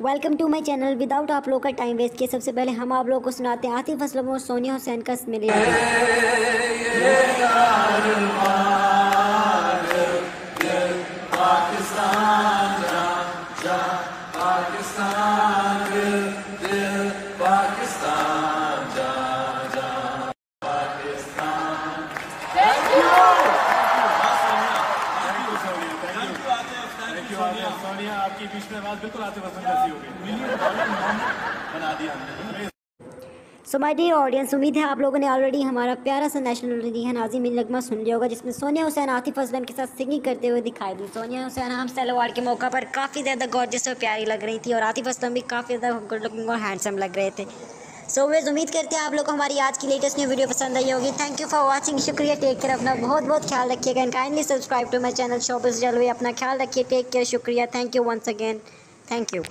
Welcome to my channel without आप लोग का टाइम वेस्ट किए सबसे पहले हम आप लोगों को सुनाते हैं आतिफ असलम और सोनिया हुसैन का मिले सोनिया आपकी बीच में बात बिल्कुल जैसी हो गई बना दिया हमने। सो माय डियर ऑडियंस उम्मीद है आप लोगों ने ऑलरेडी हमारा प्यारा सा नेशनल रिलीजन नाजिम नगमा सुन लिया होगा जिसमें सोनिया हुसैन आतिफ असलम के साथ सिंगिंग करते हुए दिखाई दी। सोनिया हुसैन हम सेल अवार्ड के मौका पर काफ़ी ज़्यादा गॉर्जियस और प्यारी लग रही थी और आतिफ असलम भी काफ़ी ज़्यादा गुड लुकिंग और हैंडसम लग रहे थे। सो वेज उम्मीद करते हैं आप लोग को हमारी आज की लेटेस्ट न्यू वीडियो पसंद आई होगी. थैंक यू फॉर वाचिंग शुक्रिया. टेक केयर अपना बहुत बहुत ख्याल रखिएगा. And kindly subscribe to my channel shop इस जलवे अपना ख्याल रखिए. टेक केयर शुक्रिया. Thank you once again thank you